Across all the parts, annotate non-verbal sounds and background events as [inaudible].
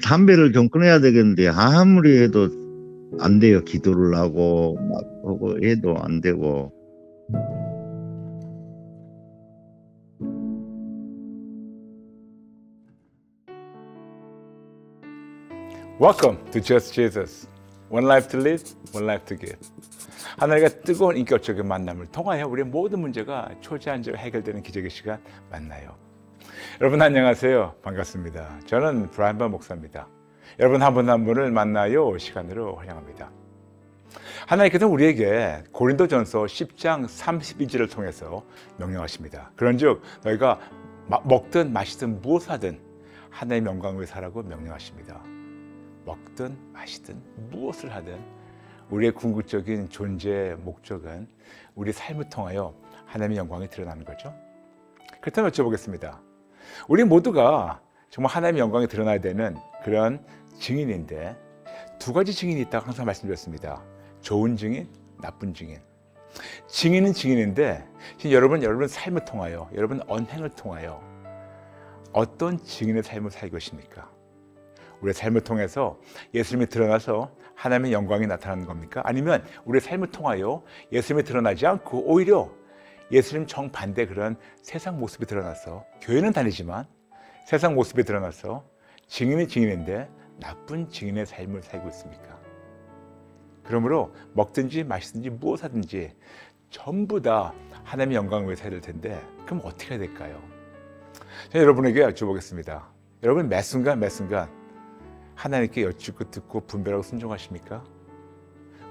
담배를 좀 끊어야 되겠는데 아무리 해도 안 돼요. 기도를 하고 막 하고 해도 안 되고. Welcome to Just Jesus. One life. 하나님과 뜨거운 인격적인 만남을 통하여 우리의 모든 문제가 초제한적으로 해결되는 기적의 시간 만나요. 여러분 안녕하세요. 반갑습니다. 저는 브라이언 목사입니다. 여러분 한 분 한 분을 만나요 시간으로 환영합니다. 하나님께서 우리에게 고린도전서 10장 32절을 통해서 명령하십니다. 그런즉 너희가 먹든 마시든 무엇 하든 하나님의 영광을 살라고 명령하십니다. 먹든 마시든 무엇을 하든 우리의 궁극적인 존재의 목적은 우리 삶을 통하여 하나님의 영광이 드러나는 거죠. 그렇다면 여쭤보겠습니다. 우리 모두가 정말 하나님의 영광이 드러나야 되는 그런 증인인데 두 가지 증인이 있다고 항상 말씀드렸습니다. 좋은 증인, 나쁜 증인. 증인은 증인인데 여러분 여러분 삶을 통하여 여러분 언행을 통하여 어떤 증인의 삶을 살고 계십니까? 우리의 삶을 통해서 예수님이 드러나서 하나님의 영광이 나타나는 겁니까? 아니면 우리의 삶을 통하여 예수님이 드러나지 않고 오히려 예수님 정반대 그런 세상 모습이 드러나서 교회는 다니지만 세상 모습이 드러나서 증인이 증인인데 나쁜 증인의 삶을 살고 있습니까? 그러므로 먹든지 마시든지 무엇 하든지 전부 다 하나님의 영광을 위해 살야 될 텐데 그럼 어떻게 해야 될까요? 여러분에게 여쭤보겠습니다. 여러분 매 순간 매 순간 하나님께 여쭙고 듣고 분별하고 순종하십니까?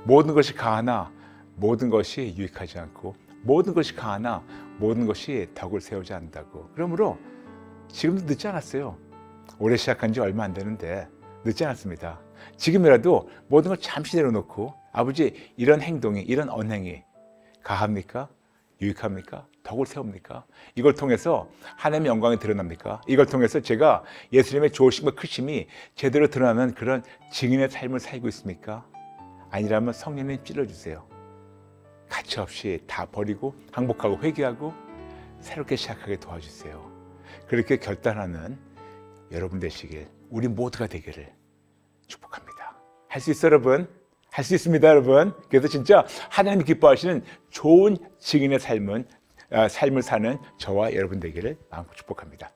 모든 것이 가하나 모든 것이 유익하지 않고 모든 것이 가하나 모든 것이 덕을 세우지 않는다고. 그러므로 지금도 늦지 않았어요. 올해 시작한 지 얼마 안 되는데 늦지 않았습니다. 지금이라도 모든 걸 잠시 내려놓고 아버지 이런 행동이 이런 언행이 가합니까? 유익합니까? 덕을 세웁니까? 이걸 통해서 하나님의 영광이 드러납니까? 이걸 통해서 제가 예수님의 좋으심과 크심이 제대로 드러나는 그런 증인의 삶을 살고 있습니까? 아니라면 성령님 찔러주세요. 가차없이 다 버리고 항복하고 회개하고 새롭게 시작하게 도와주세요. 그렇게 결단하는 여러분 되시길 우리 모두가 되기를 축복합니다. 할 수 있어 여러분? 할 수 있습니다 여러분. 그래서 진짜 하나님이 기뻐하시는 좋은 증인의 삶은 아, 삶을 사는 저와 여러분 되기를 마음껏 축복합니다.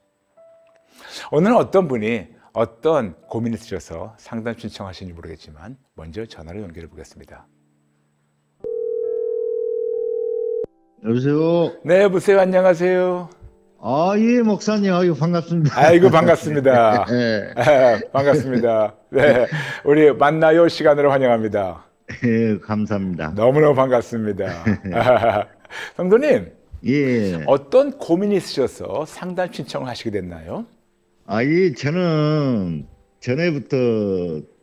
오늘은 어떤 분이 어떤 고민을 쓰셔서 상담 신청하시는지 모르겠지만 먼저 전화로 연결해 보겠습니다. 여보세요. 네, 여보세요. 안녕하세요. 아, 예, 목사님. 아유, 반갑습니다. 아이고, 반갑습니다. [laughs] 예, [laughs] 반갑습니다. 네. 우리 만나요 시간으로 환영합니다. 예, 감사합니다. 너무너무 반갑습니다. [laughs] 성도님, 예. 어떤 고민이 있으셔서 상담 신청을 하시게 됐나요? 아, 예, 저는 전에부터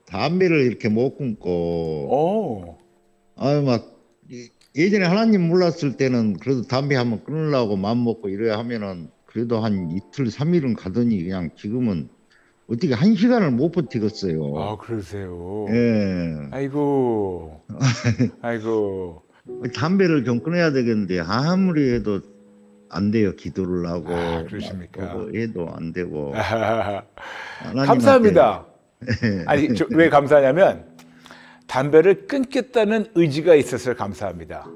담배를 이렇게 못 끊고, 오, 아유, 막, 예- 예전에 하나님 몰랐을 때는 그래도 담배 한번 끊으려고 마음 먹고 이래야 하면은 그래도 한 이틀, 삼일은 가더니 그냥 지금은 어떻게 한 시간을 못 버티겠어요. 아, 그러세요. 예. 아이고, [laughs] 아이고. 담배를 좀 끊어야 되겠는데 아무리 해도 안 돼요. 기도를 하고 아, 그러십니까? 막 하고 해도 안 되고. [laughs] 감사합니다. [laughs] 아니, 저, 왜 감사하냐면, 담배를 끊겠다는 의지가 있어서 감사합니다.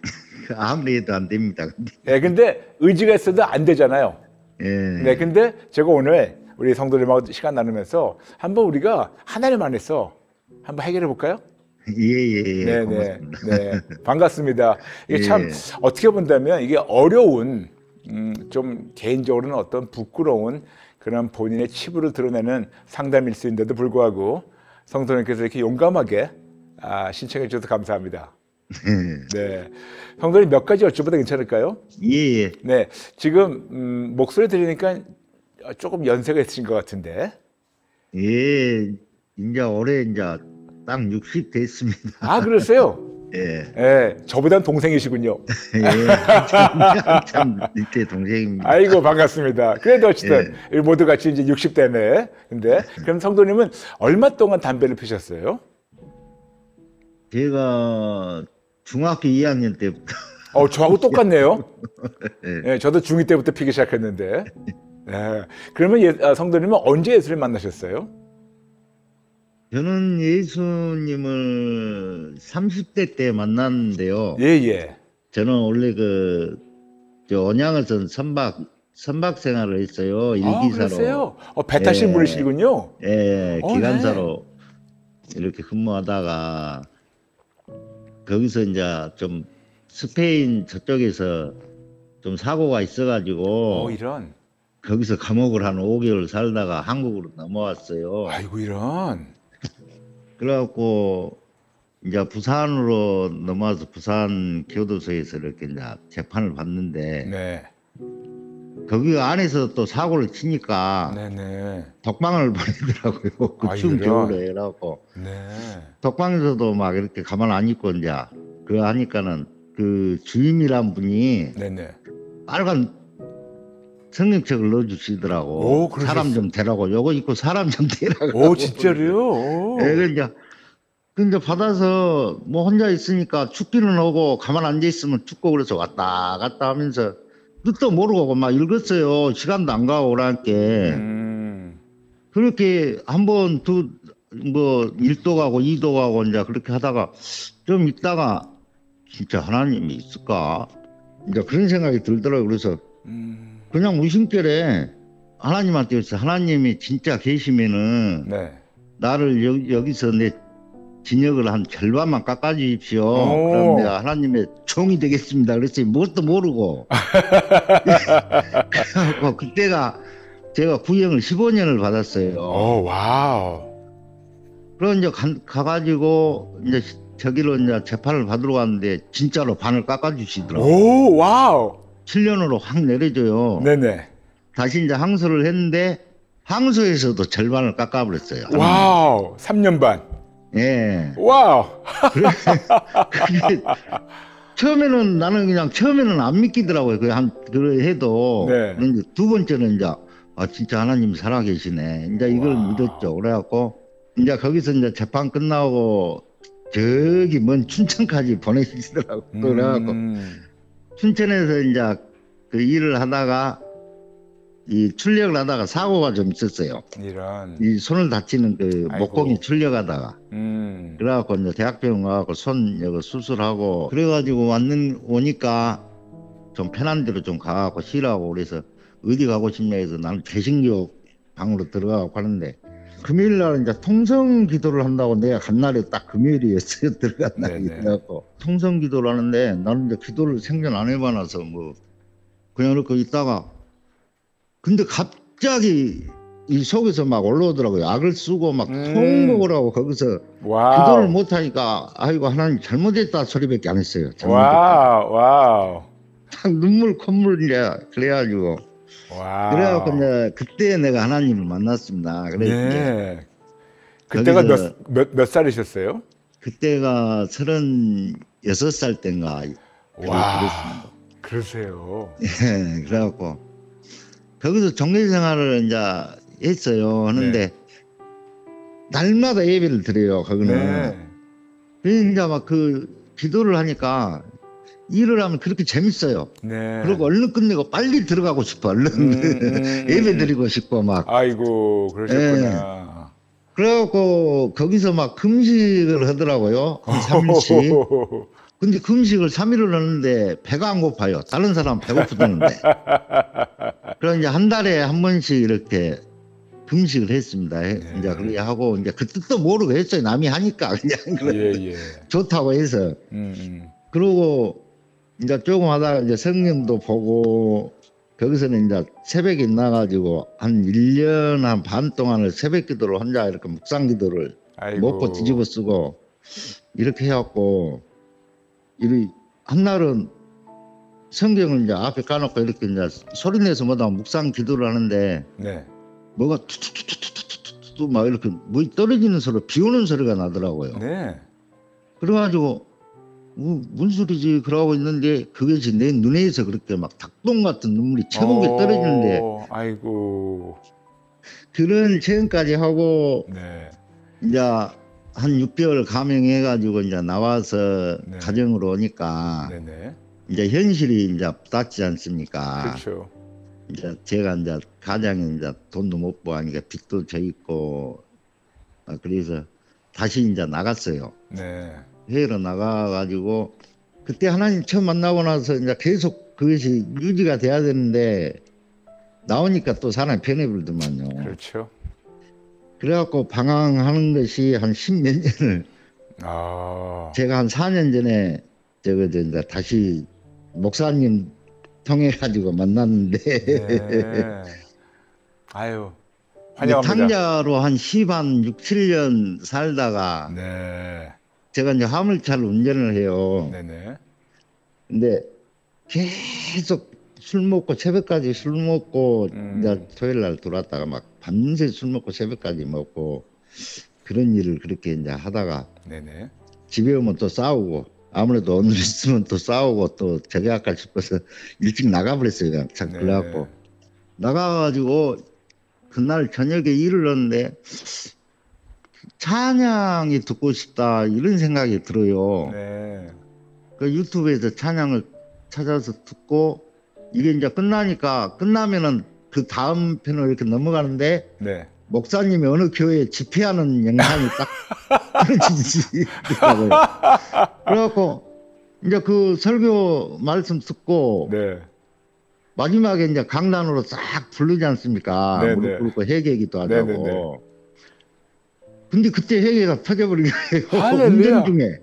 [laughs] 아무리 해도 안 됩니다. 예, 근데 의지가 있어도 안 되잖아요. 예. 네, 근데 제가 오늘 우리 성도님하고 시간 나누면서 한번 우리가 하나님 안에서 한번 해결해 볼까요? 예, 예, 예. 네, 네. 네, 반갑습니다. 이게 참 예. 어떻게 본다면 이게 어려운 음, 좀 개인적으로는 어떤 부끄러운 그런 본인의 치부를 드러내는 상담일 수 있는데도 불구하고 성도님께서 이렇게 용감하게 아, 신청해 주셔서 감사합니다. 네, 성도님 몇 가지 여쭤봐도 괜찮을까요? 예, 예. 네, 지금 음, 목소리 들으니까 조금 연세가 있으신 것 같은데. 예. 이제 올해 이제 딱 60 됐습니다. 아, 그러세요? [laughs] 예. 예, 저보단 동생이시군요. [laughs] 예. 한참, 한참 밑에 동생입니다. 아이고 반갑습니다. 그래도 어쨌든 우리 모두 같이 이제 60대네. 근데 그럼 성도님은 얼마 동안 담배를 피셨어요? 제가 중학교 2학년 때부터 어, 저하고 똑같네요. [laughs] 예. 예, 저도 중2 때부터 피기 시작했는데. 네. 그러면 예, 아, 성도님은 언제 예수를 만나셨어요? 저는 예수님을 30대 때 만났는데요. 예, 예. 저는 원래 그, 저 언양에서 선박, 선박 생활을 했어요. 아, 일기사로. 그러세요? 어, 배 타신 예. 분이시군요. 예, 어, 기관사로 이렇게 근무하다가 거기서 이제 좀 스페인 저쪽에서 좀 사고가 있어가지고 어, 이런. 거기서 감옥을 한 5개월 살다가 한국으로 넘어왔어요. 아이고, 이런. 그래갖고 이제 부산으로 넘어와서 부산 교도소에서 이렇게 이제 재판을 받는데 네. 거기 안에서 또 사고를 치니까 네네. 독방을 [laughs] 보내더라고요. 그 아, 추운. 겨울에 그래갖고 네. 독방에서도 막 이렇게 가만 안 있고 이제 그거 하니까는 그 주임이란 분이 네네. 빨간 성경책을 넣어주시더라고. 오. 사람 좀 대라고. 요거 입고 사람 좀 대라고. 오, 진짜로요? 오. 예, 그 이제 근데 받아서 뭐 혼자 있으니까 춥기는 오고 가만 앉아 있으면 춥고 그래서 왔다 갔다 하면서 뜻도 모르고 막 읽었어요. 시간도 안 가고 그러니까 음. 그렇게 한 번 두뭐 1도 가고 2도 가고 이제 그렇게 하다가 좀 있다가 진짜 하나님이 있을까? 이제 그런 생각이 들더라고요. 그래서 음. 그냥 무심결에 하나님한테 그래서 하나님이 진짜 계시면은 네. 나를 여, 여기서 내 진역을 한 절반만 깎아주십시오. 오. 그럼 내가 하나님의 종이 되겠습니다. 그랬더니 뭣도 모르고. [laughs] 그래갖고 그때가 제가 구형을 15년을 받았어요. 오, wow. 그럼 이제 가, 가가지고 이제 저기로 이제 재판을 받으러 갔는데 진짜로 반을 깎아주시더라고요. 오, wow. 7년으로 확 내려줘요. 네네. 다시 이제 항소를 했는데 항소에서도 절반을 깎아버렸어요. wow. 3년 반. 예. wow. 그게 처음에는 나는 그냥 처음에는 안 믿기더라고요. 그한 그래 해도 네. 두 번째는 이제 아 진짜 하나님 살아 계시네. 이제 이걸 wow. 믿었죠. 그래갖고 이제 거기서 이제 재판 끝나고 저기 먼 춘천까지 보내시더라고요. 그래갖고 음. 춘천에서 이제 그 일을 하다가 이 출력을 하다가 사고가 좀 있었어요. 이런. 이 손을 다치는 그 아이고. 목공이 출력하다가 음. 그래갖고 이제 대학병원 가갖고 손 여기 수술하고 그래가지고 왔는 오니까 좀 편한 데로 좀 가갖고 쉬라고 그래서 어디 가고 싶냐 해서 나는 개신교 방으로 들어가고 하는데 금요일 날 이제 통성 기도를 한다고 내가 간 날에 딱 금요일이었어요 [laughs] 들어간 날이. 그래갖고 통성 기도를 하는데 나는 이제 기도를 생전 안 해봐놔서 뭐 그냥 이렇게 있다가 근데 갑자기 이 속에서 막 올라오더라고요 악을 쓰고 막 음. 통곡을 하고 거기서 wow. 기도를 못 하니까 아이고 하나님 잘못했다 소리밖에 안 했어요. 잘못했다. wow. wow. 딱 눈물 콧물 이제 그래가지고 그래갖고 이제 그때 내가 하나님을 만났습니다. 그래 네. 그때가 몇, 몇, 몇 살이셨어요? 그때가 서른 여섯 살 때인가 와. 그러세요. 예, 그래갖고 거기서 종교 생활을 이제 했어요. 하는데 날마다 예배를 드려요. 거기는 네. 그래서 이제 막그 기도를 하니까 일을 하면 그렇게 재밌어요. 네. 그리고 얼른 끝내고 빨리 들어가고 싶어. 얼른 음, 음, [laughs] 예배 드리고 싶고 막. 아이고, 예. 그러셨구나. 그래갖고 거기서 막 금식을 하더라고요. 한 3일씩. [laughs] 근데 금식을 3일을 하는데 배가 안 고파요. 다른 사람 배고프다는데. [laughs] 그럼 이제 한 달에 한 번씩 이렇게 금식을 했습니다. 해- 네. 이제 그렇게 하고 이제 그 뜻도 모르고 했어요. 남이 하니까 그냥. 예, 예. 좋다고 해서. 음, 음. 그러고 이제 조금 하다가 이제 성령도 보고 거기서는 이제 새벽에 나가지고 한 1년 한 반 동안을 새벽 기도를 혼자 이렇게 묵상 기도를 아이고. 먹고 뒤집어 쓰고 이렇게 해갖고 이리 한날은 성경을 이제 앞에 까놓고 이렇게 이제 소리 내서 뭐다 묵상 기도를 하는데 네. 뭐가 투투투투투투투 막 이렇게 뭐 떨어지는 소리 비 오는 소리가 나더라고요. 네. 그래가지고 뭐, 뭔 소리지 그러고 있는데 그게 내 눈에서 그렇게 막 닭똥 같은 눈물이 채목에 어, 떨어지는데 아이고. 그런 체험까지 하고 네. 이제 한 6개월 감행해 가지고 이제 나와서 네. 가정으로 오니까 네네. 이제 현실이 이제 닿지 않습니까? 그렇죠. 이제 제가 이제 가장에 이제 돈도 못 버하니까 빚도 져 있고 아, 그래서 다시 이제 나갔어요. 네. 해외로 나가가지고 그때 하나님 처음 만나고 나서 이제 계속 그것이 유지가 돼야 되는데 나오니까 또 사람이 변해버리더만요. 그렇죠. 그래갖고 방황하는 것이 한 십몇 년을 아. 제가 한 4년 전에 저거 저 이제 다시 목사님 통해 가지고 만났는데 네. 아유. 환영합니다. 탕자로 한 10, 한 6, 7년 살다가 네. 제가 이제 화물차를 운전을 해요. 네네. 근데 계속 술 먹고 새벽까지 술 먹고 음. 이제 토요일 날 들어왔다가 막 밤새 술 먹고 새벽까지 먹고 그런 일을 그렇게 이제 하다가 네네. 집에 오면 또 싸우고 아무래도 오늘 있으면 또 싸우고 또 저기 할까 싶어서 일찍 나가버렸어요 그냥 참 네. 그래갖고 나가가지고 그날 저녁에 일을 했는데 찬양이 듣고 싶다 이런 생각이 들어요. 네. 그 유튜브에서 찬양을 찾아서 듣고 이게 이제 끝나니까 끝나면은 그 다음 편으로 이렇게 넘어가는데 네. 목사님이 어느 교회에 집회하는 영상이 딱 [laughs] 떨어지더라고요. 그래갖고 이제 그 설교 말씀 듣고 네. 마지막에 이제 강단으로 싹 부르지 않습니까? 네네. 무릎 꿇고 회개기도 하자고. 근데 그때 회개가 터져버린 거예요. [laughs] 운전 중에.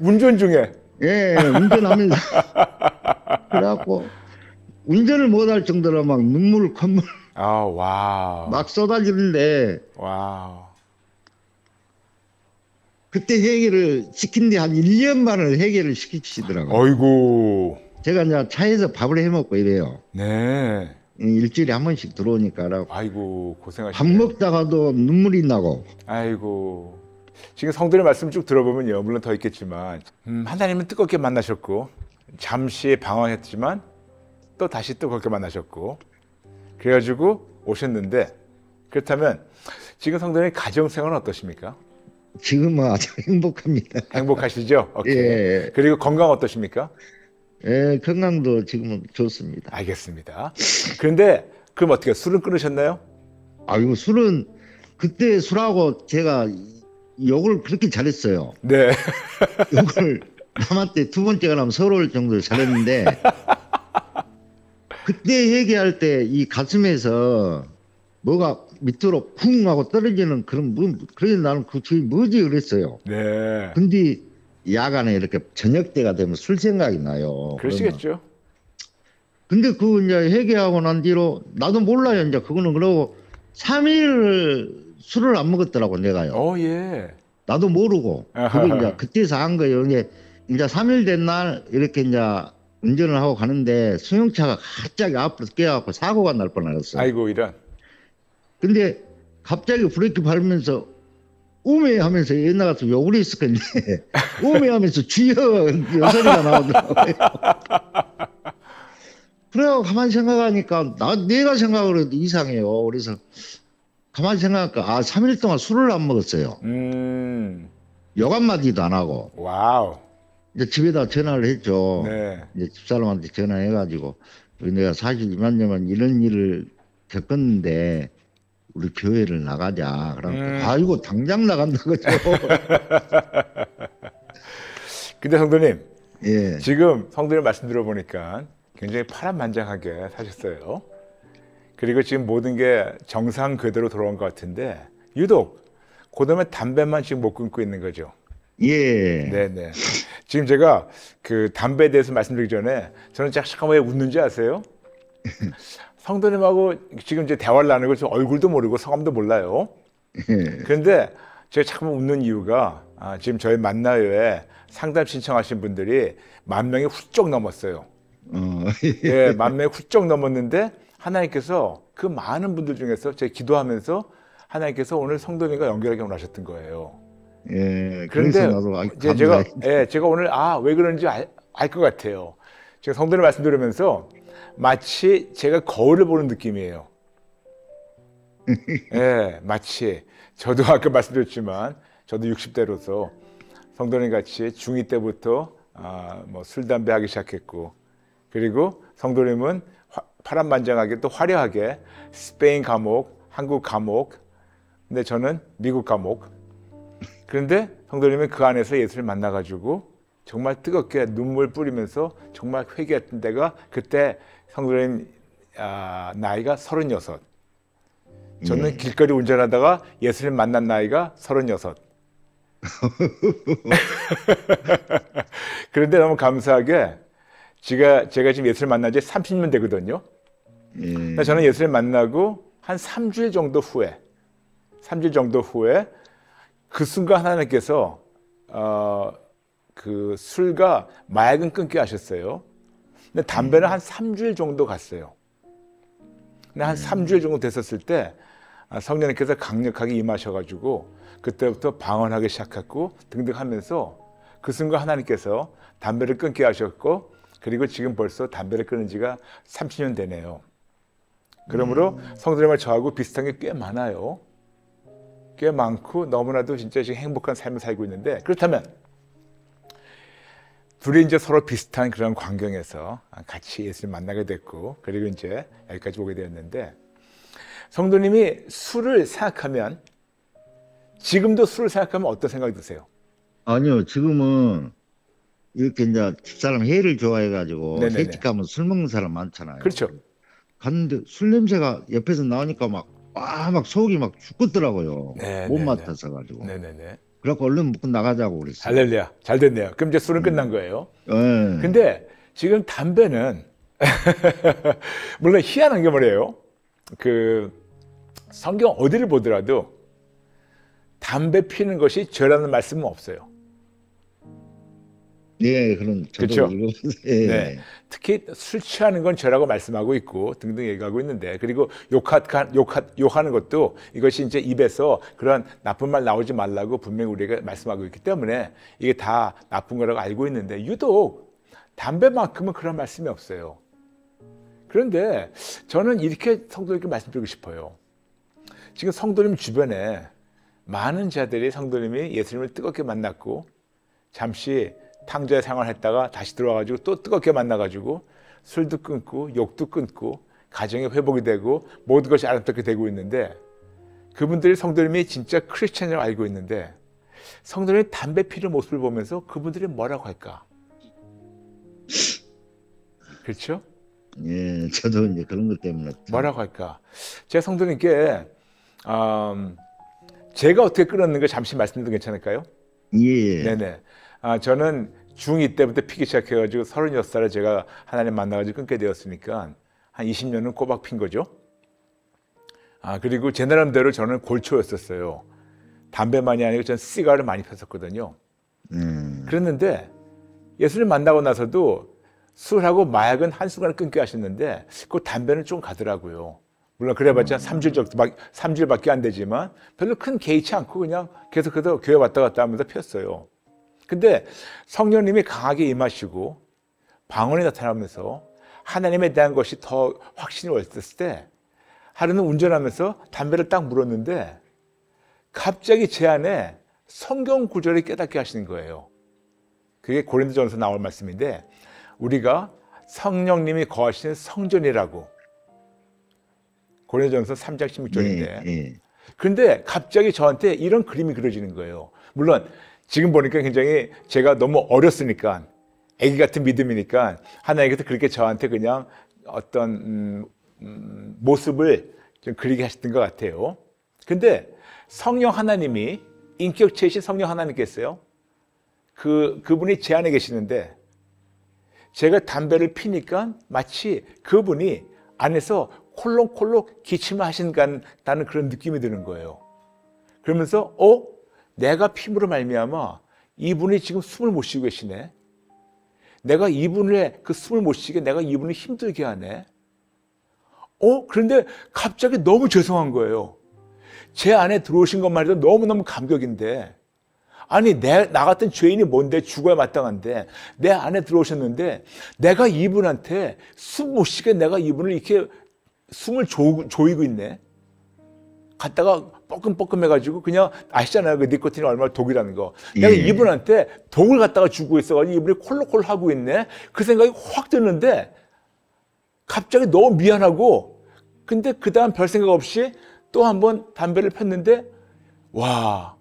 운전 중에. [laughs] 예, 운전하면서. [laughs] 그래갖고 운전을 못할 정도로 막 눈물 콧물 아, wow. 막 쏟아지는데 wow. 그때 회개를 시킨 뒤한 1년 만을 회개를 시키시더라고요. 어이구. 제가 이제 차에서 밥을 해 먹고 이래요. 네. 이 일주일에 한 번씩 들어오니까 그래갖고 아이고 고생하시네. 밥 먹다가도 눈물이 나고 아이고. 지금 성도의 말씀 쭉 들어보면요. 물론 더 있겠지만 음, 하나님은 뜨겁게 만나셨고 잠시 방황했지만 또 다시 뜨겁게 만나셨고 그래가지고 오셨는데 그렇다면 지금 성도의 가정 생활은 어떠십니까? 지금은 아주 [laughs] 행복합니다. 행복하시죠? 오케이. [laughs] 예. 그리고 건강 어떠십니까? 예, 건강도 지금은 좋습니다. 알겠습니다. 그런데 그럼 어떻게 술은 끊으셨나요? 아이고 술은 그때 술하고 제가 욕을 그렇게 잘했어요. 네. [laughs] 욕을 남한테 두 번째가 나면 서러울 정도로 잘했는데 [laughs] 그때 얘기할 때 이 가슴에서 뭐가 밑으로 쿵 하고 떨어지는 그런 뭐 그래서 나는 그 주위 뭐지 그랬어요. 네. 근데 야간에 이렇게 저녁 때가 되면 술 생각이 나요. 그러시겠죠. 근데 그 이제 회개하고 난 뒤로 나도 몰라요. 이제 그거는 그러고 3일 술을 안 먹었더라고 내가요. 어, 예. 나도 모르고 그거 이제 그때서 한 거예요. 이제 이제 3일 된 날 이렇게 이제 운전을 하고 가는데 승용차가 갑자기 앞으로 깨갖고 사고가 날 뻔했어요. 아이고 이런. 근데 갑자기 브레이크 밟으면서 우매하면서 옛날 같으면 욕을 했을 건데 [laughs] 우매하면서 주여 여소리가 나오더라고요. [laughs] 그래요 가만히 생각하니까 나 내가 생각을 해도 이상해요. 그래서 가만히 생각하니까 아 3일 동안 술을 안 먹었어요. 음. 욕 한마디도 안 하고 와우. 이제 집에다 전화를 했죠. 네. 이제 집사람한테 전화해가지고 내가 사실 이만 년만 이런 일을 겪었는데 우리 교회를 나가자. 그럼 음. 아이고 당장 나간다 그죠. [laughs] 근데 성도님 예. 지금 성도님 말씀 들어보니까 굉장히 파란만장하게 사셨어요. 그리고 지금 모든 게 정상 궤도로 돌아온 것 같은데 유독 그다음에 담배만 지금 못 끊고 있는 거죠. 예. 네네. 지금 제가 그 담배에 대해서 말씀드리기 전에 저는 잠깐 왜 웃는지 아세요? [laughs] 성도님하고 지금 이제 대화를 나누고 저 얼굴도 모르고 성함도 몰라요. 예. 그런데 제가 잠깐 웃는 이유가 아, 지금 저희 만나요에 상담 신청하신 분들이 만 명이 훌쩍 넘었어요. 어, [laughs] 예, 만 명이 훌쩍 넘었는데 하나님께서 그 많은 분들 중에서 제가 기도하면서 하나님께서 오늘 성도님과 연결하게 원하셨던 거예요. 예. 그런데 아이 이제 제가. 예, 제가 오늘 아 왜 그런지 알 것 같아요. 제가 성도님 말씀 들으면서 마치 제가 거울을 보는 느낌이에요. [laughs] 예, 마치 저도 아까 말씀드렸지만 저도 60대로서 성도님 같이 중2 때부터 아, 뭐술 담배 하기 시작했고 그리고 성도님은 화- 파란만장하게 또 화려하게 스페인 감옥, 한국 감옥, 근데 저는 미국 감옥. 그런데 성도님은 그 안에서 예수를 만나가지고 정말 뜨겁게 눈물 뿌리면서 정말 회개했던 때가 그때 성도님 아, 나이가 서른여섯. 저는 예. 길거리 운전하다가 예수를 만난 나이가 서른여섯. [laughs] 그런데 너무 감사하게 제가 제가 지금 예수를 만난 지 30년 되거든요. 예. 근데 저는 예수를 만나고 한 3주일 정도 후에 3주일 정도 후에 그 순간 하나님께서 어, 그 술과 마약은 끊게 하셨어요. 근데 담배는 한 3주일 정도 갔어요. 근데 한 3주일 정도 됐었을 때 아, 성령님께서 강력하게 임하셔가지고 그때부터 방언하기 시작했고 등등 하면서 그 순간 하나님께서 담배를 끊게 하셨고 그리고 지금 벌써 담배를 끊은 지가 30년 되네요. 그러므로 성도님과 저하고 비슷한 게 꽤 많아요. 꽤 많고 너무나도 진짜 지금 행복한 삶을 살고 있는데 그렇다면 둘이 이제 서로 비슷한 그런 광경에서 같이 예수를 만나게 됐고 그리고 이제 여기까지 오게 되었는데 성도님이 술을 생각하면 지금도 술을 생각하면 어떤 생각이 드세요? 아니요, 지금은 이렇게 이제 집사람 회를 좋아해가지고. 새집 가면 술 먹는 사람 많잖아요. 그렇죠. 갔는데 술 냄새가 옆에서 나오니까 막, 와, 막 속이 막 죽겠더라고요. 네, 못 네, 맡아서 가지고. 네네네. 그래갖고 얼른 먹고 나가자고 그랬어요. 할렐루야. 잘 됐네요. 그럼 이제 술은 끝난 거예요. 예. 근데 지금 담배는 [laughs] 물론 희한한 게 뭐래요? 그 성경 어디를 보더라도 담배 피는 것이 죄라는 말씀은 없어요. 예, 그런 그렇죠. 예. 네. 특히 술 취하는 건 죄라고 말씀하고 있고 등등 얘기하고 있는데 그리고 욕하, 욕하, 욕하는 것도 이것이 이제 입에서 그런 나쁜 말 나오지 말라고 분명히 우리가 말씀하고 있기 때문에 이게 다 나쁜 거라고 알고 있는데 유독 담배만큼은 그런 말씀이 없어요. 그런데 저는 이렇게 성도님께 말씀드리고 싶어요. 지금 성도님 주변에 많은 자들이 성도님이 예수님을 뜨겁게 만났고 잠시 탕자의 생활했다가 다시 들어와가지고 또 뜨겁게 만나가지고 술도 끊고 욕도 끊고 가정이 회복이 되고 모든 것이 아름답게 되고 있는데 그분들이 성도님이 진짜 크리스천이라고 알고 있는데 성도님이 담배 피는 모습을 보면서 그분들이 뭐라고 할까? 그렇죠? 예, 저도 이제 그런 것 때문에. 참- 뭐라고 할까? 제가 성도님께 음, 제가 어떻게 끊었는가 잠시 말씀드려도 괜찮을까요? 예, 예. 네네. 아, 저는 중2 때부터 피기 시작해가지고 36살에 제가 하나님 만나가지고 끊게 되었으니까 한 20년은 꼬박 핀 거죠. 아, 그리고 제 나름대로 저는 골초였었어요. 담배만이 아니고 저는 시가를 많이 폈었거든요. 음, 그랬는데 예수님 만나고 나서도 술하고 마약은 한순간에 끊게 하셨는데 그 담배는 좀 가더라고요. 물론 그래봤자 삼 3주 정도, 3주일밖에 안 되지만 별로 큰 개의치 않고 그냥 계속해서 교회 왔다 갔다 하면서 폈어요. 근데 성령님이 강하게 임하시고 방언이 나타나면서 하나님에 대한 것이 더 확신이 왔을 때 하루는 운전하면서 담배를 딱 물었는데 갑자기 제 안에 성경 구절을 깨닫게 하시는 거예요. 그게 고린도전서 나올 말씀인데 우리가 성령님이 거하시는 성전이라고 고린도전서 3장 16절인데 예, 예. 그런데 갑자기 저한테 이런 그림이 그려지는 거예요. 물론 지금 보니까 굉장히 제가 너무 어렸으니까 아기 같은 믿음이니까 하나님께서 그렇게 저한테 그냥 어떤 음, 음, 모습을 좀 그리게 하셨던 것 같아요. 근데 성령 하나님이 인격체이신 성령 하나님께서요. 그 그분이 제 안에 계시는데 제가 담배를 피니까 마치 그분이 안에서 콜록콜록 기침을 하신다는 그런 느낌이 드는 거예요. 그러면서 어 내가 피부로 말미암아 이분이 지금 숨을 못 쉬고 계시네. 내가 이분의 그 숨을 못 쉬게 내가 이분을 힘들게 하네. 어 그런데 갑자기 너무 죄송한 거예요. 제 안에 들어오신 것만 해도 너무너무 감격인데 아니 내, 나 같은 죄인이 뭔데 죽어야 마땅한데 내 안에 들어오셨는데 내가 이분한테 숨 못 쉬게 내가 이분을 이렇게 숨을 조, 조이고 있네. 갔다가 뻐끔뻐끔해가지고 그냥 아시잖아요. 그 니코틴이 얼마나 독이라는 거. 내가 예. 이분한테 독을 갖다가 주고 있어가지고 이분이 콜록콜 하고 있네. 그 생각이 확 드는데 갑자기 너무 미안하고 근데 그 다음 별 생각 없이 또 한 번 담배를 폈는데 와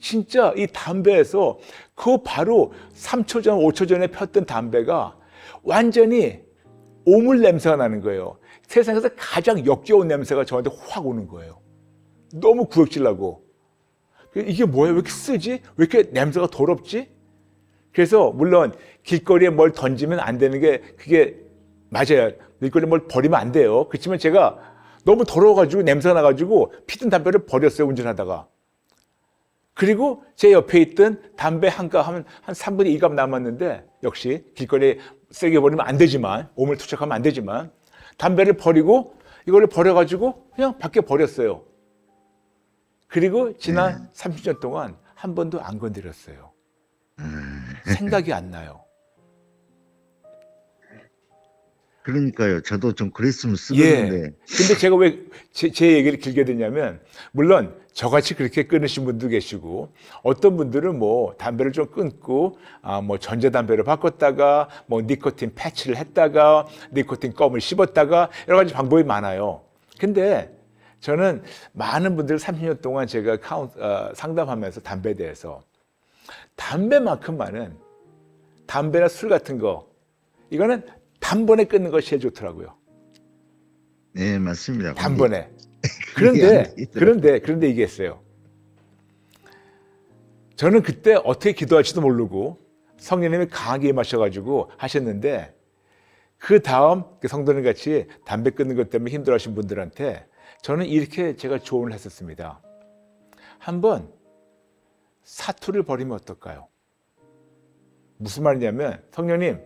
진짜 이 담배에서 그 바로 3초 전, 5초 전에 폈던 담배가 완전히 오물 냄새가 나는 거예요. 세상에서 가장 역겨운 냄새가 저한테 확 오는 거예요. 너무 구역질 나고. 이게 뭐야? 왜 이렇게 쓰지? 왜 이렇게 냄새가 더럽지? 그래서 물론 길거리에 뭘 던지면 안 되는 게 그게 맞아요. 길거리에 뭘 버리면 안 돼요. 그렇지만 제가 너무 더러워가지고 냄새가 나가지고 피던 담배를 버렸어요. 운전하다가. 그리고 제 옆에 있던 담배 한갑 하면 한 3분의 2갑 남았는데 역시 길거리에 쓰레기 버리면 안 되지만 오물 투척하면 안 되지만 담배를 버리고 이거를 버려가지고 그냥 밖에 버렸어요. 그리고 지난 30년 동안 한 번도 안 건드렸어요. 생각이 안 나요. 그러니까요. 저도 좀 그랬으면 예. 쓰겠는데. 근데 제가 왜제 얘기를 길게 듣냐면 물론 저같이 그렇게 끊으신 분도 계시고 어떤 분들은 뭐 담배를 좀 끊고 아 뭐 전자담배로 바꿨다가 뭐 니코틴 패치를 했다가 니코틴 껌을 씹었다가 여러 가지 방법이 많아요. 근데 저는 많은 분들 30년 동안 제가 카운, 어, 상담하면서 담배에 대해서 담배만큼만은 담배나 술 같은 거 이거는 단번에 끊는 것이 제일 좋더라고요. 네, 맞습니다. 단번에. [laughs] 그런데. 그런데 그런데 있어요. 저는 그때 어떻게 기도할지도 모르고 성령님이 강하게 임하셔가지고 하셨는데 그 다음 성도님 같이 담배 끊는 것 때문에 힘들어하신 분들한테 저는 이렇게 제가 조언을 했었습니다. 한번 사투를 벌이면 어떨까요? 무슨 말이냐면 성령님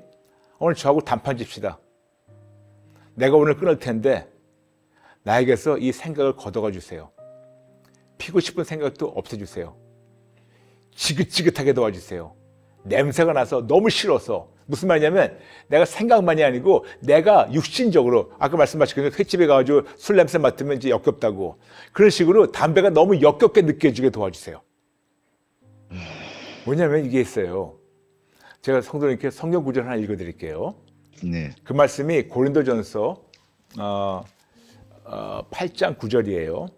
오늘 저하고 단판 집시다. 내가 오늘 끊을 텐데 나에게서 이 생각을 걷어가 주세요. 피고 싶은 생각도 없애주세요. 지긋지긋하게 도와주세요. 냄새가 나서 너무 싫어서 무슨 말이냐면 내가 생각만이 아니고 내가 육신적으로 아까 말씀하신 그 횟집에 가가지고 술 냄새 맡으면 이제 역겹다고 그런 식으로 담배가 너무 역겹게 느껴지게 도와주세요. 뭐냐면 이게 있어요. 제가 성도님께 성경 구절 하나 읽어드릴게요. 네. 그 말씀이 고린도전서 어, 어, 8장 9절이에요.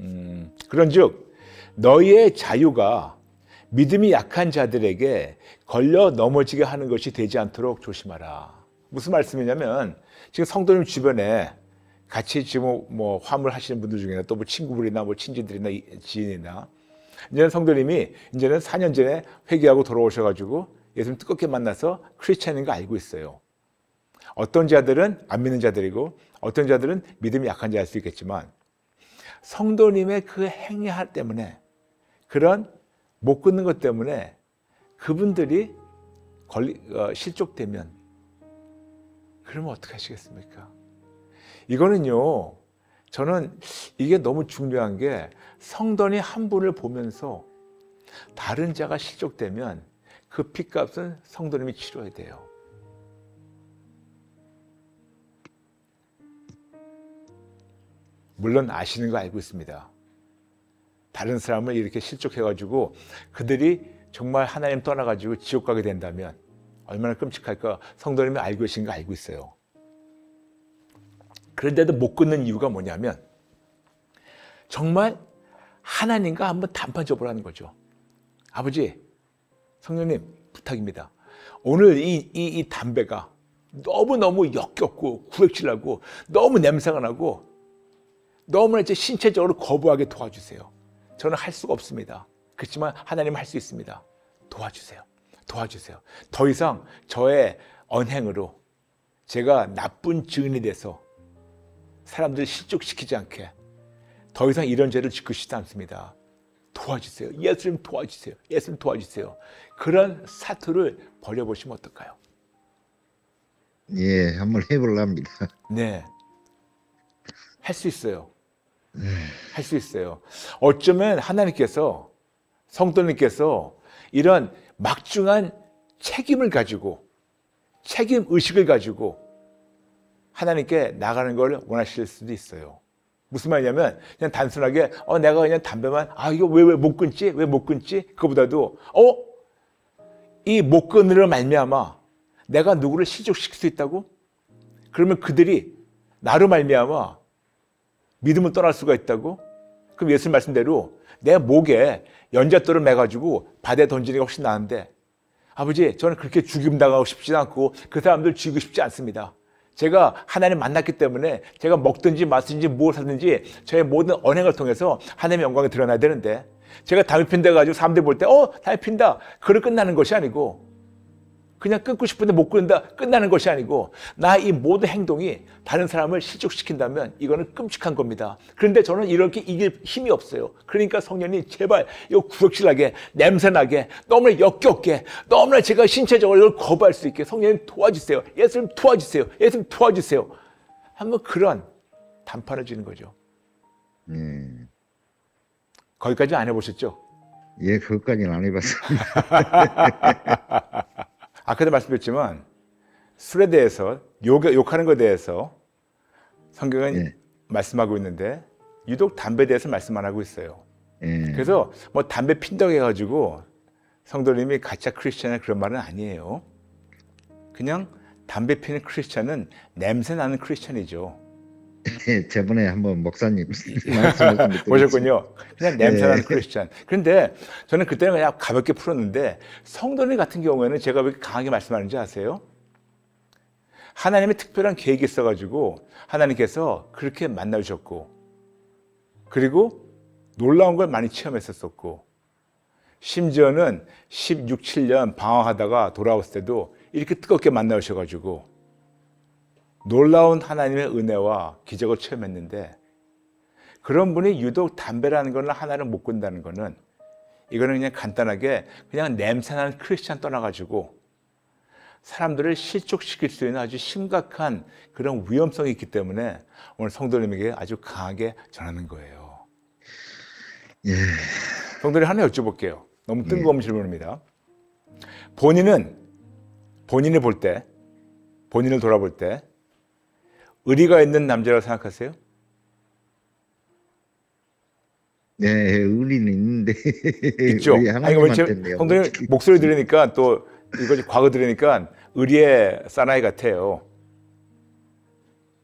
음, 그런즉 너희의 자유가 믿음이 약한 자들에게 걸려 넘어지게 하는 것이 되지 않도록 조심하라. 무슨 말씀이냐면 지금 성도님 주변에 같이 지금 뭐 화물 하시는 분들 중에나 또 뭐 친구들이나 뭐 친지들이나 이- 지인이나 이제는 성도님이 이제는 4년 전에 회개하고 돌아오셔가지고 예수님 뜨겁게 만나서 크리스찬인 거 알고 있어요. 어떤 자들은 안 믿는 자들이고 어떤 자들은 믿음이 약한 자일 수 있겠지만 성도님의 그 행위 때문에 그런 못 끊는 것 때문에 그분들이 걸리, 어, 실족되면 그러면 어떻게 하시겠습니까? 이거는요 저는 이게 너무 중요한 게 성도니 한 분을 보면서 다른 자가 실족되면 그 핏값은 성도님이 치러야 돼요. 물론 아시는 거 알고 있습니다. 다른 사람을 이렇게 실족해가지고 그들이 정말 하나님 떠나가지고 지옥 가게 된다면 얼마나 끔찍할까 성도님이 알고 계신 거 알고 있어요. 그런데도 못 끊는 이유가 뭐냐면 정말 하나님과 한번 단판 접으라는 거죠. 아버지, 성령님 부탁입니다. 오늘 이, 이, 이 담배가 너무너무 역겹고 구역질나고 너무 냄새가 나고 너무나 제 신체적으로 거부하게 도와주세요. 저는 할 수가 없습니다. 그렇지만 하나님은 할 수 있습니다. 도와주세요. 도와주세요. 더 이상 저의 언행으로 제가 나쁜 증인이 돼서 사람들을 실족시키지 않게 더 이상 이런 죄를 짓고 싶지 않습니다. 도와주세요. 예수님 도와주세요. 예수님 도와주세요. 그런 사투를 버려보시면 어떨까요? 예, 한번 해볼랍니다. 네. 할 수 있어요. 할 수 있어요. 어쩌면 하나님께서, 성도님께서 이런 막중한 책임을 가지고, 책임 의식을 가지고 하나님께 나가는 걸 원하실 수도 있어요. 무슨 말이냐면 그냥 단순하게 어 내가 그냥 담배만 아 이거 왜 왜 못 끊지 왜 못 끊지 그거보다도 어 이 못 끊으려 말미암아 내가 누구를 실족시킬 수 있다고 그러면 그들이 나로 말미암아 믿음을 떠날 수가 있다고? 그럼 예수님 말씀대로 내 목에 연잣돌을 매가지고 바다에 던지는 게 훨씬 나은데 아버지 저는 그렇게 죽임 당하고 싶지 않고 그 사람들 죽이고 싶지 않습니다. 제가 하나님 만났기 때문에 제가 먹든지 마시든지 무엇 하든지 저의 모든 언행을 통해서 하나님의 영광이 드러나야 되는데 제가 담배 핀다 가지고 사람들이 볼때 어 담배 핀다 그걸 끝나는 것이 아니고 그냥 끊고 싶은데 못 끊는다 끝나는 것이 아니고 나 이 모든 행동이 다른 사람을 실족시킨다면 이거는 끔찍한 겁니다. 그런데 저는 이렇게 이길 힘이 없어요. 그러니까 성령님 제발 이거 구역질나게 냄새나게 너무나 역겹게 너무나 제가 신체적으로 이걸 거부할 수 있게 성령님 도와주세요. 예수님 도와주세요. 예수님 도와주세요. 한번 그런 단판을 지는 거죠. 예. 거기까지 안 해보셨죠? 예, 그것까지는 안 해봤어요. [laughs] 아까도 말씀드렸지만 술에 대해서 욕, 욕하는 것에 대해서 성경은 예. 말씀하고 있는데 유독 담배에 대해서 말씀 안 하고 있어요. 예. 그래서 뭐 담배 핀다고 해가지고 성도님이 가짜 크리스천이나 그런 말은 아니에요. 그냥 담배 피는 크리스천은 냄새 나는 크리스천이죠. 예, 저번에 한번 목사님 [laughs] 말씀하신 보셨군요. 그냥 냄새 나는 네. 크리스천. 그런데 저는 그때는 그냥 가볍게 풀었는데 성도님 같은 경우에는 제가 왜 이렇게 강하게 말씀하는지 아세요? 하나님의 특별한 계획이 있어가지고 하나님께서 그렇게 만나주셨고 그리고 놀라운 걸 많이 체험했었었고 심지어는 16, 7년 방황하다가 돌아왔을 때도 이렇게 뜨겁게 만나주셔가지고 놀라운 하나님의 은혜와 기적을 체험했는데 그런 분이 유독 담배라는 거는 하나를 못 끈다는 거는 이거는 그냥 간단하게 그냥 냄새나는 크리스찬 떠나가지고 사람들을 실족시킬 수 있는 아주 심각한 그런 위험성이 있기 때문에 오늘 성도님에게 아주 강하게 전하는 거예요. 예. 성도님 하나 여쭤볼게요. 너무 뜬금없는 질문입니다. 본인은 본인을 볼 때, 본인을 돌아볼 때 의리가 있는 남자라고 생각하세요? 네, 의리는 있는데 있죠. 아니, 어떻게- 목소리 들으니까 또 이거 과거 들으니까 의리의 사나이 같아요.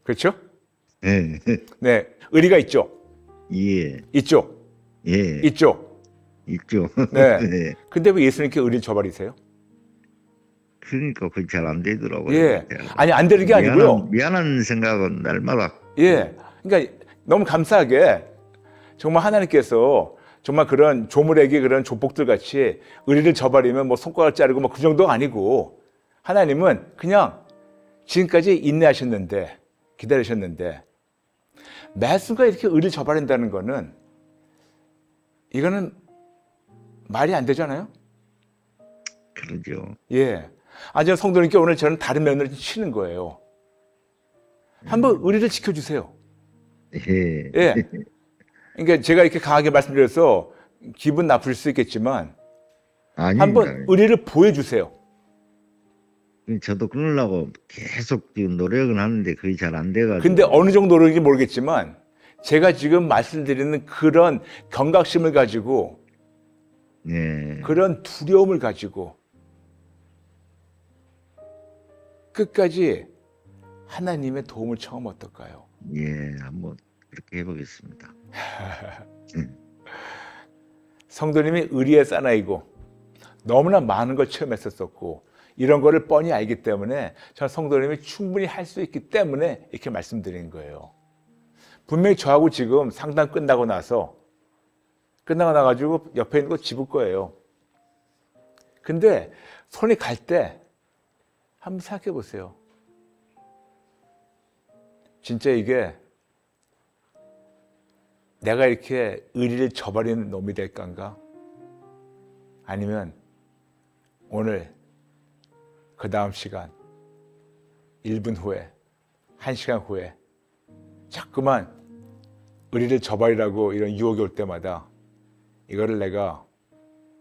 그렇죠? 예. 네, 의리가 있죠. 예. 있죠. 예. 있죠. 있죠. 네. [laughs] 네. 근데 왜 예수님께 의리를 저버리세요? 그러니까 그게 잘 안 되더라고요. 예. 아니 안 되는 게 아니고요. 미안한, 미안한 생각은 날마다 예. 그러니까 너무 감사하게 정말 하나님께서 정말 그런 조물에게 그런 조폭들 같이 의리를 저버리면 뭐 손가락 자르고 뭐 그 정도가 아니고 하나님은 그냥 지금까지 인내하셨는데 기다리셨는데 매 순간 이렇게 의리를 저버린다는 거는 이거는 말이 안 되잖아요. 그러죠. 예. 아주 성도님께 오늘 저는 다른 면으로 치는 거예요. 한번 의리를 지켜주세요. 예. 예. [laughs] 그러니까 제가 이렇게 강하게 말씀드려서 기분 나쁠 수 있겠지만 아닙니다. 한번 의리를 보여주세요. 저도 끊으려고 계속 지금 노력은 하는데 그게 잘 안 돼가지고. 근데 어느 정도 노력인지 모르겠지만 제가 지금 말씀드리는 그런 경각심을 가지고 예. 그런 두려움을 가지고 끝까지 하나님의 도움을 청하면 어떨까요? 예, 한번 그렇게 해보겠습니다. [laughs] 성도님이 의리의 사나이고 너무나 많은 걸 체험했었었고 이런 거를 뻔히 알기 때문에 저 성도님이 충분히 할 수 있기 때문에 이렇게 말씀드린 거예요. 분명히 저하고 지금 상담 끝나고 나서 끝나고 나가지고 옆에 있는 거 집을 거예요. 근데 손이 갈 때 한번 생각해 보세요. 진짜 이게 내가 이렇게 의리를 저버리는 놈이 될 건가? 아니면 오늘 그 다음 시간 1분 후에 1시간 후에 자꾸만 의리를 저버리라고 이런 유혹이 올 때마다 이거를 내가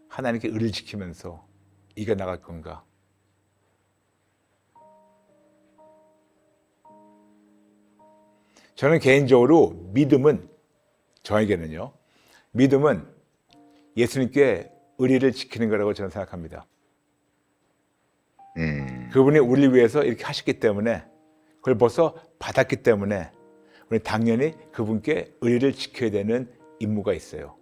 하나님께 의리를 지키면서 이겨나갈 건가? 저는 개인적으로 믿음은 저에게는요. 믿음은 예수님께 의리를 지키는 거라고 저는 생각합니다. 예. 그분이 우리를 위해서 이렇게 하셨기 때문에 그걸 벌써 받았기 때문에 우리 당연히 그분께 의리를 지켜야 되는 임무가 있어요.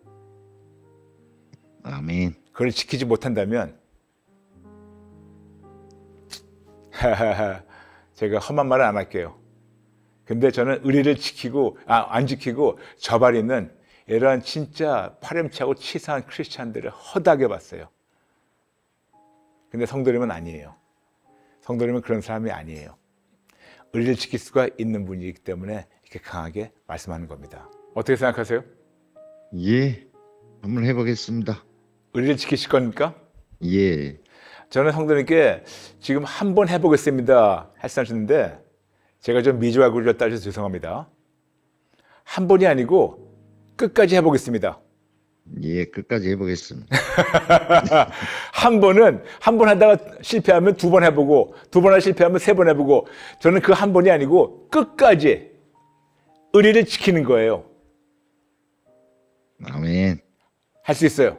아멘. 그걸 지키지 못한다면 [laughs] 제가 험한 말은 안 할게요. 근데 저는 의리를 지키고 아, 안 지키고 저발있는 이러한 진짜 파렴치하고 치사한 크리스찬들을 허다하게 봤어요. 근데 성도님은 아니에요. 성도님은 그런 사람이 아니에요. 의리를 지킬 수가 있는 분이기 때문에 이렇게 강하게 말씀하는 겁니다. 어떻게 생각하세요? 예. 한번 해보겠습니다. 의리를 지키실 겁니까? 예. 저는 성도님께 지금 한번 해보겠습니다. 말씀하셨는데 제가 좀 미주알고를 따져서 죄송합니다. 한 번이 아니고 끝까지 해보겠습니다. 예, 끝까지 해보겠습니다. [laughs] 한 번은 한 번 하다가 실패하면 두 번 해보고 두 번 하다 실패하면 세 번 해보고 저는 그 한 번이 아니고 끝까지 의리를 지키는 거예요. 아멘. 할 수 있어요.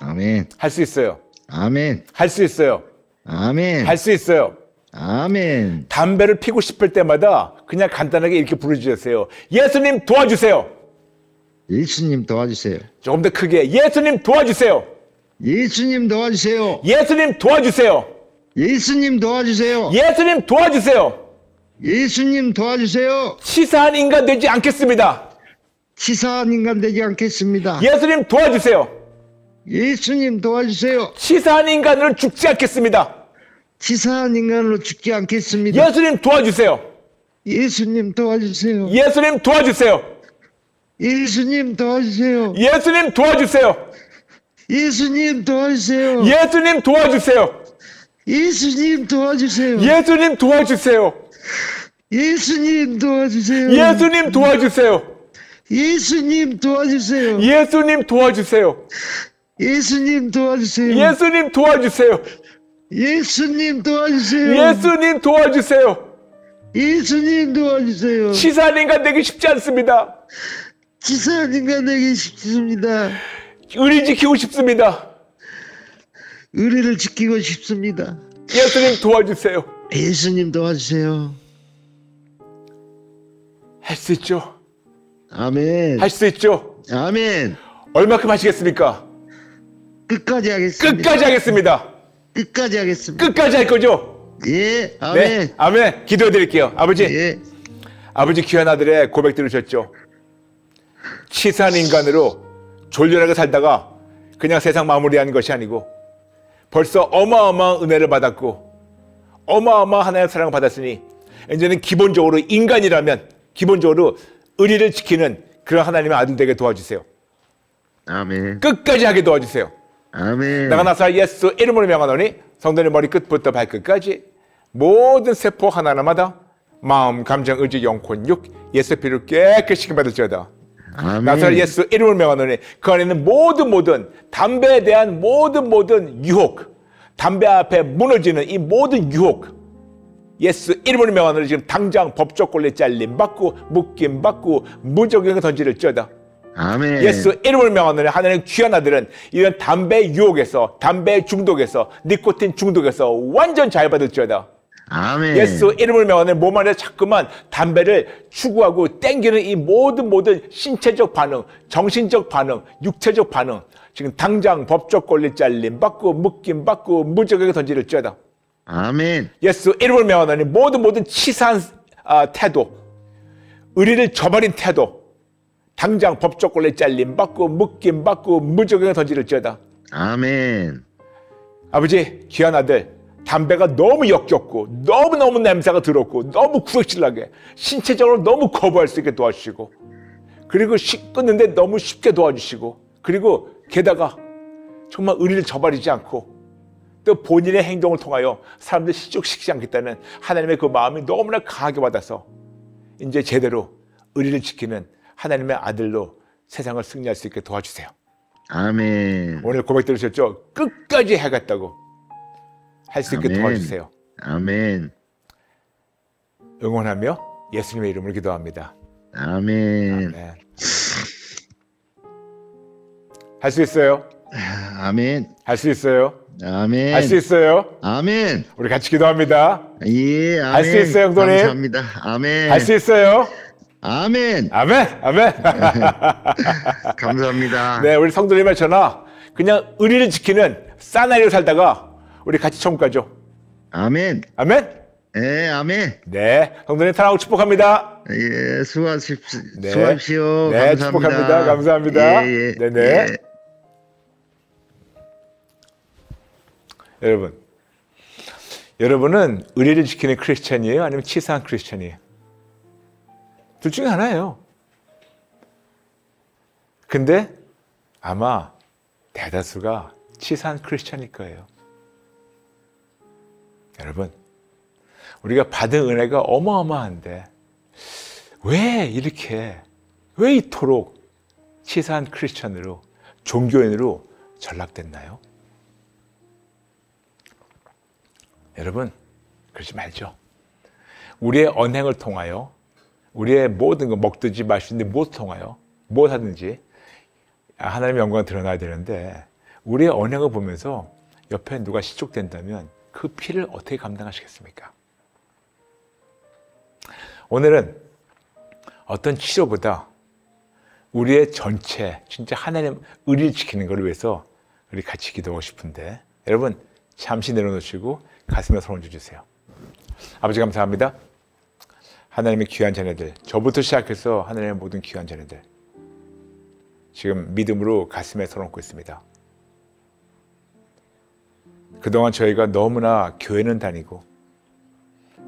아멘. 할 수 있어요. 아멘. 할 수 있어요. 아멘. 할 수 있어요. 아멘. 담배를 피고 싶을 때마다 그냥 간단하게 이렇게 부르주세요. 예수님 도와주세요. 예수님 도와주세요. 조금 더 크게 예수님 도와주세요. 예수님 도와주세요. 예수님 도와주세요. 예수님 도와주세요. 예수님 도와주세요. 예수님 도와주세요. 치사한 인간 되지 않겠습니다. 치사한 인간 되지 않겠습니다. 예수님 도와주세요. 예수님 도와주세요. 치사한 인간으로 죽지 않겠습니다. 치사한 인간으로 죽지 않겠습니다. 예수님 도와주세요. 예수님 도와주세요. 예수님 도와주세요. 예수님 도와주세요. 예수님 도와주세요. 예수님 도와주세요. 예수님 도와주세요. 예수님 도와주세요. 예수님 도와주세요. 예수님 도와주세요. 예수님 도와주세요. 예수님 도와주세요. 예수님 도와주세요. 예수님 도와주세요. 예수님 도와주세요. 예수님 도와주세요. 예수님 도와주세요. 예수님 도와주세요. 치사한 인간 되기 쉽지 않습니다. 치사한 인간 되기 쉽습니다. 의리 지키고 싶습니다. 의리를 지키고 싶습니다. 예수님 도와주세요. 예수님 도와주세요. 할 수 있죠. 아멘. 할 수 있죠. 아멘. 얼마큼 하시겠습니까? 끝까지 하겠습니다. 끝까지 하겠습니다. 끝까지 하겠습니다. 끝까지 할 거죠? 예. 아멘. 네. 아멘. 기도해 드릴게요. 아버지. 예. 아버지 귀한 아들의 고백 들으셨죠? 치사한 인간으로 졸렬하게 살다가 그냥 세상 마무리하는 것이 아니고 벌써 어마어마한 은혜를 받았고 어마어마한 하나님의 사랑을 받았으니 이제는 기본적으로 인간이라면 기본적으로 의리를 지키는 그런 하나님의 아들 되게 도와주세요. 아멘. 끝까지 하게 도와주세요. 아멘. 내가 나사 예수 이름으로 명하노니 성도의 머리끝부터 발끝까지 모든 세포 하나하나마다 마음, 감정, 의지, 영혼, 육 예수 피를 깨끗이 받을지어다. 나사 예수 이름을 명하노니 그 안에는 모든 모든 담배에 대한 모든 모든 유혹, 담배 앞에 무너지는 이 모든 유혹, 예수 이름을 명하노니 지금 당장 법적 권리 잘림 받고 묶임 받고 무적용에 던지를지어다. 아멘. 예수 이름을 명하노니 하나님 귀한 아들은 이런 담배 유혹에서 담배 중독에서 니코틴 중독에서 완전 자유받을지어다. 아멘. 예수 이름을 명하는 몸 안에 자꾸만 담배를 추구하고 땡기는 이 모든 모든 신체적 반응, 정신적 반응, 육체적 반응 지금 당장 법적 권리 잘림 받고 묶임 받고 무적에게 던지를지어다. 아멘. 예수 이름을 명하노니 모든 모든 치사한 아, 태도, 의리를 저버린 태도, 당장 법적 권리 잘림 받고 묶임 받고 무적에게 던지를지어다. 아멘. 아버지 귀한 아들 담배가 너무 역겹고 너무너무 냄새가 더럽고 너무 구역질나게 신체적으로 너무 거부할 수 있게 도와주시고 그리고 시- 끊는데 너무 쉽게 도와주시고 그리고 게다가 정말 의리를 저버리지 않고 또 본인의 행동을 통하여 사람들 실족시키지 않겠다는 하나님의 그 마음이 너무나 강하게 받아서 이제 제대로 의리를 지키는 하나님의 아들로 세상을 승리할 수 있게 도와주세요. 아멘. 오늘 고백 들으셨죠? 끝까지 해갔다고 할 수 있게 아멘. 도와주세요. 아멘. 응원하며 예수님의 이름을 기도합니다. 아멘. 네. 할수 있어요. 아멘. 할 수 있어요. 아멘. 할 수 있어요? 아멘. 우리 같이 기도합니다. 예, 아멘. 할 수 있어요, 형도님? 감사합니다. 아멘. 할 수 있어요? 아멘. 아멘, 아멘. [laughs] 감사합니다. 네, 우리 성도님의 전화 그냥 의리를 지키는 사나이로 살다가 우리 같이 천국 가죠. 아멘. 아멘. 예, 아멘. 네, 성도님 사랑하고 축복합니다. 예, 수고하십시오. 네. 수고하십시오. 네, 감사합니다. 축복합니다. 감사합니다. 예, 예. 네네. 예. 여러분, 여러분은 의리를 지키는 크리스천이에요? 아니면 치사한 크리스천이에요? 둘 중에 하나예요. 근데 아마 대다수가 치사한 크리스천일 거예요. 여러분, 우리가 받은 은혜가 어마어마한데 왜 이렇게 왜 이토록 치사한 크리스천으로 종교인으로 전락됐나요? 여러분, 그러지 말죠. 우리의 언행을 통하여, 우리의 모든 거 먹든지 마시든지 무엇을 통하여, 무엇 하든지 하나님의 영광이 드러나야 되는데, 우리의 언행을 보면서 옆에 누가 시족된다면 그 피를 어떻게 감당하시겠습니까? 오늘은 어떤 치료보다 우리의 전체, 진짜 하나님 의리를 지키는 것을 위해서 우리 같이 기도하고 싶은데, 여러분, 잠시 내려놓으시고 가슴에 손을 주세요. 아버지 감사합니다. 하나님의 귀한 자녀들, 저부터 시작해서 하나님의 모든 귀한 자녀들, 지금 믿음으로 가슴에 손얹고 있습니다. 그동안 저희가 너무나 교회는 다니고,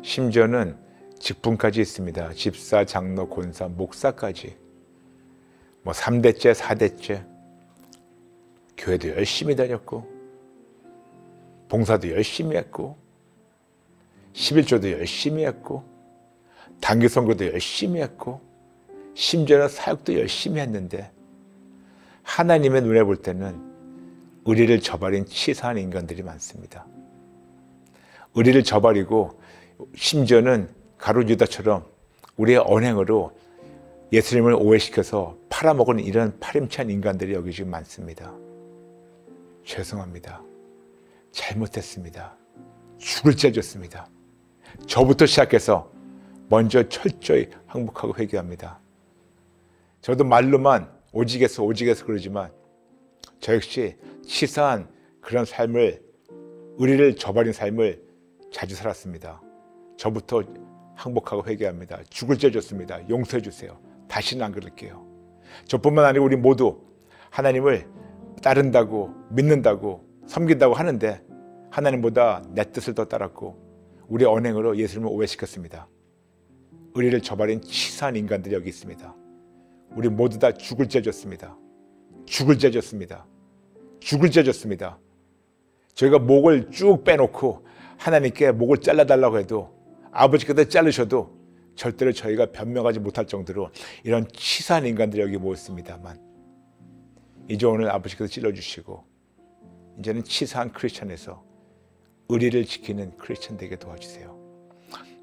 심지어는 직분까지 있습니다. 집사, 장로, 권사, 목사까지. 뭐 3대째, 4대째. 교회도 열심히 다녔고, 봉사도 열심히 했고, 11조도 열심히 했고, 단기 선거도 열심히 했고, 심지어는 사역도 열심히 했는데, 하나님의 눈에 볼 때는 의리를 저버린 치사한 인간들이 많습니다. 의리를 저버리고, 심지어는 가룟유다처럼 우리의 언행으로 예수님을 오해시켜서 팔아먹은 이런 파렴치한 인간들이 여기 지금 많습니다. 죄송합니다. 잘못했습니다. 죽을 죄졌습니다. 저부터 시작해서 먼저 철저히 항복하고 회개합니다. 저도 말로만 오직에서 오직에서 그러지만 저 역시 치사한 그런 삶을 의리를 저버린 삶을 자주 살았습니다. 저부터 항복하고 회개합니다. 죽을 죄 졌습니다. 용서해 주세요. 다시는 안 그럴게요. 저뿐만 아니고 우리 모두 하나님을 따른다고 믿는다고 섬긴다고 하는데 하나님보다 내 뜻을 더 따랐고 우리 언행으로 예수님을 오해시켰습니다. 의리를 저버린 치사한 인간들이 여기 있습니다. 우리 모두 다 죽을 죄졌습니다. 죽을 죄졌습니다. 죽을 죄졌습니다. 저희가 목을 쭉 빼놓고 하나님께 목을 잘라달라고 해도 아버지께서 자르셔도 절대로 저희가 변명하지 못할 정도로 이런 치사한 인간들이 여기 모였습니다만 이제 오늘 아버지께서 찔러주시고 이제는 치사한 크리스천에서 의리를 지키는 크리스천 되게 도와주세요.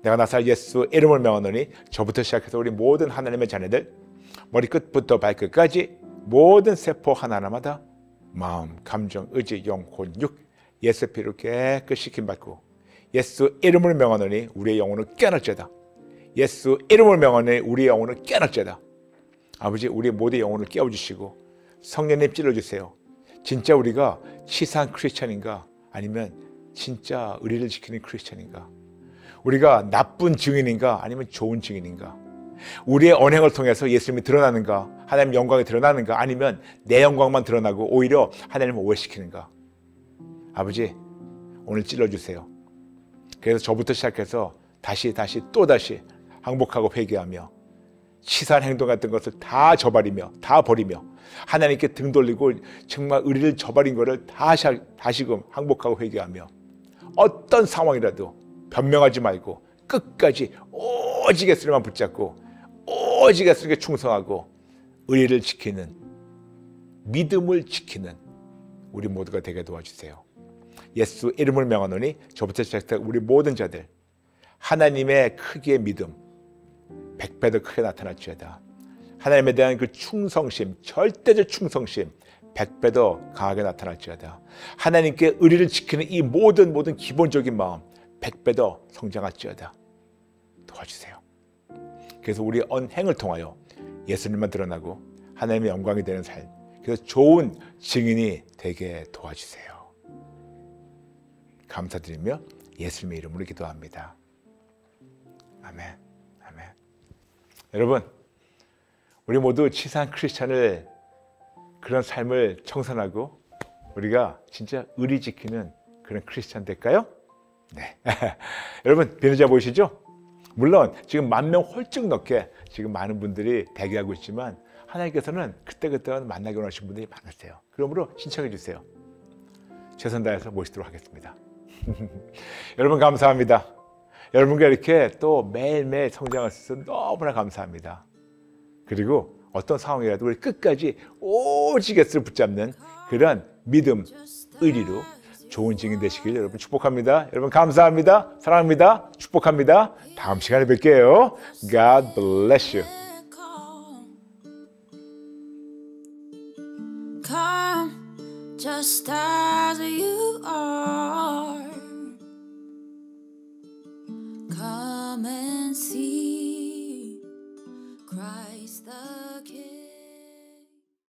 내가 나사 예수 이름을 명하노니 저부터 시작해서 우리 모든 하나님의 자녀들 머리끝부터 발끝까지 모든 세포 하나하나마다 마음, 감정, 의지, 영, 혼, 육 예수 피로 깨끗이 김받고 예수 이름을 명하노니 우리의 영혼을 깨어날죄다. 예수 이름을 명하노니 우리의 영혼을 깨어날죄다. 아버지 우리 모두의 영혼을 깨워주시고 성령님 찔러주세요. 진짜 우리가 치사한 크리스천인가 아니면 진짜 의리를 지키는 크리스천인가 우리가 나쁜 증인인가 아니면 좋은 증인인가? 우리의 언행을 통해서 예수님이 드러나는가? 하나님 영광이 드러나는가? 아니면 내 영광만 드러나고 오히려 하나님을 오해시키는가? 아버지 오늘 찔러주세요. 그래서 저부터 시작해서 다시 다시 또 다시 항복하고 회개하며 치사한 행동 같은 것을 다 저버리며 다 버리며 하나님께 등 돌리고 정말 의리를 저버린 것을 다시 다시금 항복하고 회개하며 어떤 상황이라도 변명하지 말고 끝까지 오직 예수님만 붙잡고 오직 예수님께 충성하고 의리를 지키는 믿음을 지키는 우리 모두가 되게 도와주세요. 예수 이름을 명하노니 저부터 시작해 우리 모든 자들 하나님의 크기의 믿음 백배 더 크게 나타날지어다. 하나님에 대한 그 충성심, 절대적 충성심 백배 더 강하게 나타날지어다. 하나님께 의리를 지키는 이 모든 모든 기본적인 마음 백배 더 성장할지어다. 도와주세요. 그래서 우리 언행을 통하여 예수님만 드러나고 하나님의 영광이 되는 삶. 그래서 좋은 증인이 되게 도와주세요. 감사드리며 예수님의 이름으로 기도합니다. 아멘. 아멘. 여러분, 우리 모두 치사한 크리스찬을 그런 삶을 청산하고 우리가 진짜 의리 지키는 그런 크리스찬 될까요? 네. [laughs] 여러분, 변호자 보이시죠? 물론 지금 만 명 홀쭉 넘게 지금 많은 분들이 대기하고 있지만 하나님께서는 그때그때 만나기 원하시는 분들이 많으세요. 그러므로 신청해 주세요. 최선 다해서 모시도록 하겠습니다. [laughs] 여러분 감사합니다. 여러분과 이렇게 또 매일매일 성장할 수 있어서 너무나 감사합니다. 그리고 어떤 상황이라도 우리 끝까지 예수를 붙잡는 그런 믿음, 의리로 좋은 증인 되시길 여러분 축복합니다. 여러분 감사합니다. 사랑합니다. 축복합니다. 다음 시간에 뵐게요. God bless you. Just as you are. Come and see